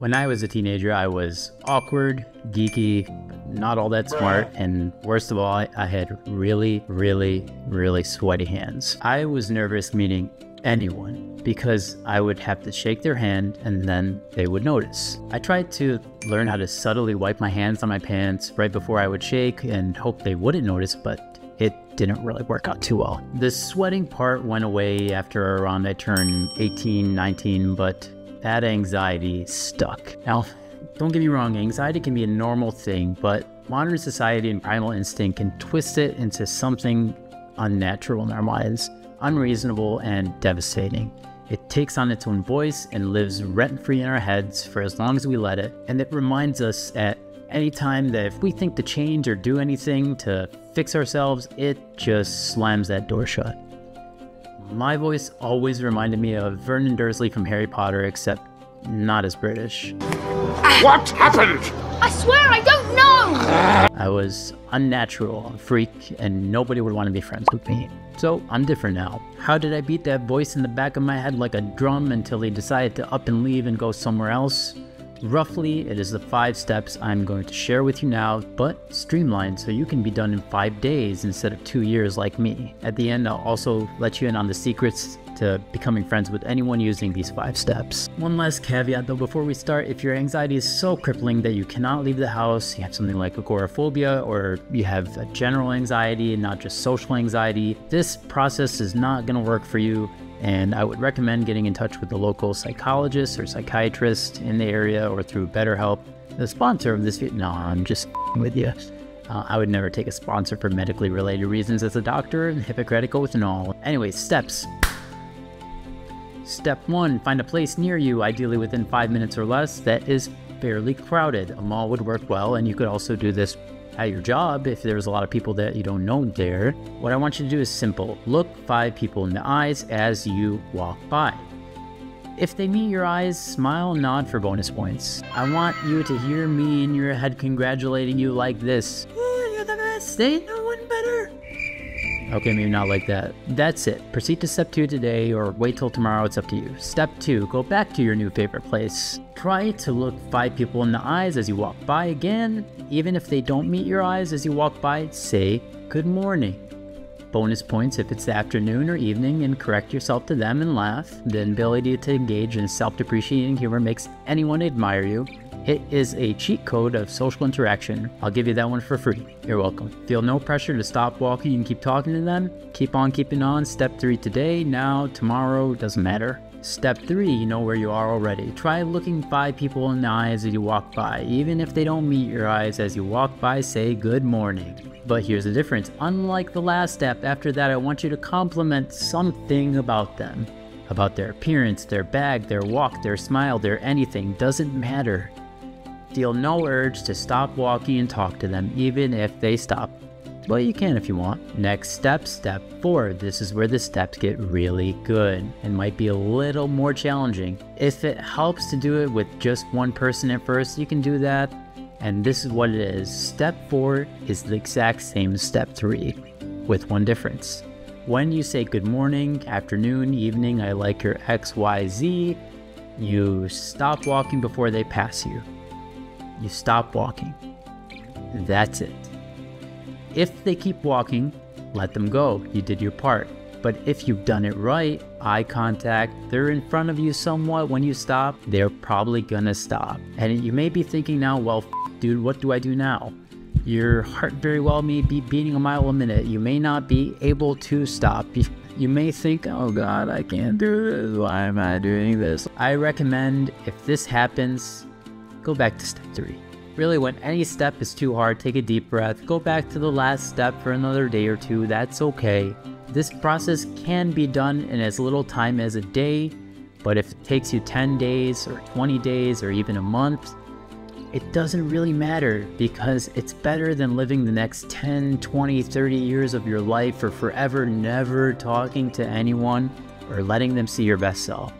When I was a teenager, I was awkward, geeky, not all that smart, and worst of all, I had really, really, really sweaty hands. I was nervous meeting anyone because I would have to shake their hand and then they would notice. I tried to learn how to subtly wipe my hands on my pants right before I would shake and hope they wouldn't notice, but it didn't really work out too well. The sweating part went away after around I turned 18, 19, but that anxiety stuck. Now, don't get me wrong, anxiety can be a normal thing, but modern society and primal instinct can twist it into something unnatural in our minds, unreasonable and devastating. It takes on its own voice and lives rent free in our heads for as long as we let it, and it reminds us at any time that if we think to change or do anything to fix ourselves, it just slams that door shut. My voice always reminded me of Vernon Dursley from Harry Potter, except not as British. What happened? I swear I don't know! I was unnatural, a freak, and nobody would want to be friends with me. So I'm different now. How did I beat that voice in the back of my head like a drum until he decided to up and leave and go somewhere else? Roughly, it is the five steps I'm going to share with you now, but streamlined so you can be done in five days instead of two years like me. At the end, I'll also let you in on the secrets to becoming friends with anyone using these five steps. One last caveat though before we start, if your anxiety is so crippling that you cannot leave the house, you have something like agoraphobia, or you have a general anxiety and not just social anxiety, this process is not going to work for you and I would recommend getting in touch with the local psychologist or psychiatrist in the area or through BetterHelp. The sponsor of this video, no, I'm just with you. Uh, I would never take a sponsor for medically related reasons as a doctor, and Hippocratic oath and all. Anyway, steps. Step one, find a place near you, ideally within five minutes or less, that is fairly crowded. A mall would work well, and you could also do this at your job if there's a lot of people that you don't know there. What I want you to do is simple. Look five people in the eyes as you walk by. If they meet your eyes, smile, nod for bonus points. I want you to hear me in your head congratulating you like this. Oh, you're the best. One better. Okay, maybe not like that. That's it. Proceed to step two today or wait till tomorrow. It's up to you. Step two, go back to your new favorite place. Try to look five people in the eyes as you walk by again. Even if they don't meet your eyes as you walk by, say good morning. Bonus points if it's the afternoon or evening and correct yourself to them and laugh. The ability to engage in self depreciating humor makes anyone admire you. It is a cheat code of social interaction. I'll give you that one for free. You're welcome. Feel no pressure to stop walking and keep talking to them. Keep on keeping on. Step three today, now, tomorrow, doesn't matter. Step three, you know where you are already. Try looking five people in the eyes as you walk by. Even if they don't meet your eyes as you walk by, say good morning. But here's the difference. Unlike the last step, after that, I want you to compliment something about them. About their appearance, their bag, their walk, their smile, their anything. Doesn't matter. Feel no urge to stop walking and talk to them, even if they stop. Well, you can if you want. Next step, step four. This is where the steps get really good and might be a little more challenging. If it helps to do it with just one person at first, you can do that. And this is what it is. Step four is the exact same as step three, with one difference. When you say good morning, afternoon, evening, I like your XYZ, you stop walking before they pass you you stop walking. That's it. If they keep walking, let them go. You did your part. But if you've done it right, eye contact, they're in front of you somewhat when you stop, they're probably gonna stop. And you may be thinking now, well, dude, what do I do now? Your heart very well may be beating a mile a minute. You may not be able to stop. You may think, oh God, I can't do this. Why am I doing this? I recommend if this happens, go back to step three. Really, when any step is too hard, take a deep breath, go back to the last step for another day or two, that's okay. This process can be done in as little time as a day, but if it takes you 10 days or 20 days or even a month, it doesn't really matter because it's better than living the next 10, 20, 30 years of your life or forever never talking to anyone or letting them see your best self.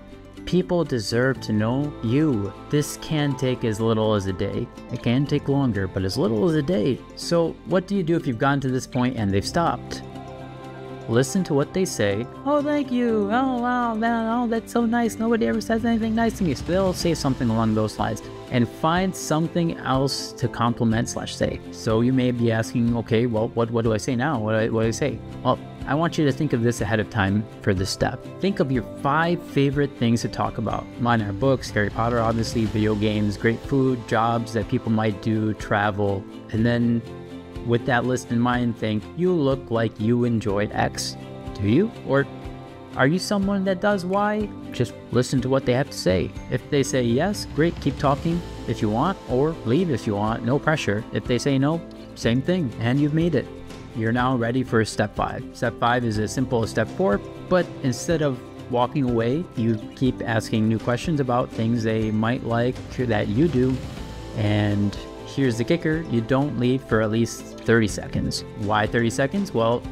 People deserve to know you. This can take as little as a day. It can take longer, but as little as a day. So, what do you do if you've gotten to this point and they've stopped? listen to what they say. Oh, thank you. Oh, wow, man. Oh, that's so nice. Nobody ever says anything nice to me. So they'll say something along those lines and find something else to compliment slash say. So you may be asking, okay, well, what, what do I say now? What do I, what do I say? Well, I want you to think of this ahead of time for this step. Think of your five favorite things to talk about. Mine are books, Harry Potter, obviously, video games, great food, jobs that people might do, travel, and then with that list in mind, think you look like you enjoy X. Do you? Or are you someone that does why? Just listen to what they have to say. If they say yes, great, keep talking if you want, or leave if you want, no pressure. If they say no, same thing, and you've made it. You're now ready for step five. Step five is as simple as step four, but instead of walking away, you keep asking new questions about things they might like that you do, and here's the kicker you don't leave for at least 30 seconds. Why 30 seconds? Well,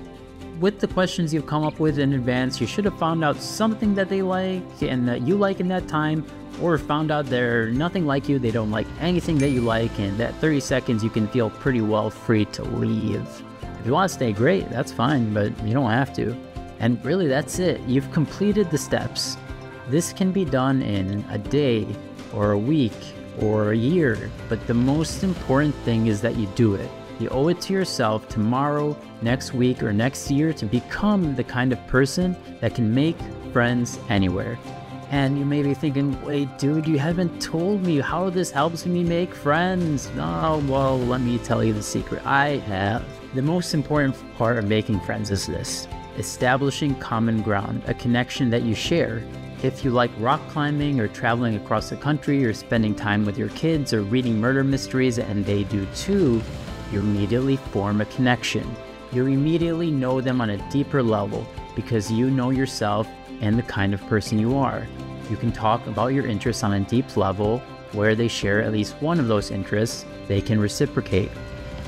with the questions you've come up with in advance, you should have found out something that they like and that you like in that time, or found out they're nothing like you, they don't like anything that you like, and that 30 seconds you can feel pretty well free to leave. If you want to stay, great, that's fine, but you don't have to. And really, that's it. You've completed the steps. This can be done in a day or a week or a year, but the most important thing is that you do it. You owe it to yourself tomorrow, next week, or next year to become the kind of person that can make friends anywhere. And you may be thinking, wait, dude, you haven't told me how this helps me make friends. Oh, well, let me tell you the secret. I have. The most important part of making friends is this establishing common ground, a connection that you share. If you like rock climbing or traveling across the country or spending time with your kids or reading murder mysteries and they do too, you immediately form a connection. You immediately know them on a deeper level because you know yourself and the kind of person you are. You can talk about your interests on a deep level where they share at least one of those interests, they can reciprocate.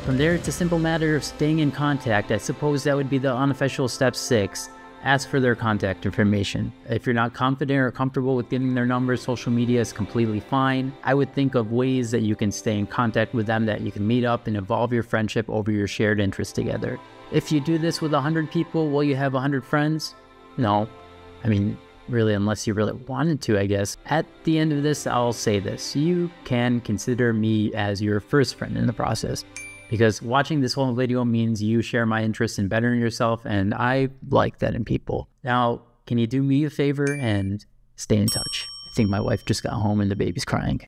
From there, it's a simple matter of staying in contact. I suppose that would be the unofficial step six ask for their contact information. If you're not confident or comfortable with getting their number, social media is completely fine. I would think of ways that you can stay in contact with them, that you can meet up and evolve your friendship over your shared interests together. If you do this with 100 people, will you have 100 friends? No. I mean, really, unless you really wanted to, I guess. At the end of this, I'll say this you can consider me as your first friend in the process because watching this whole video means you share my interest in bettering yourself, and I like that in people. Now, can you do me a favor and stay in touch? I think my wife just got home and the baby's crying.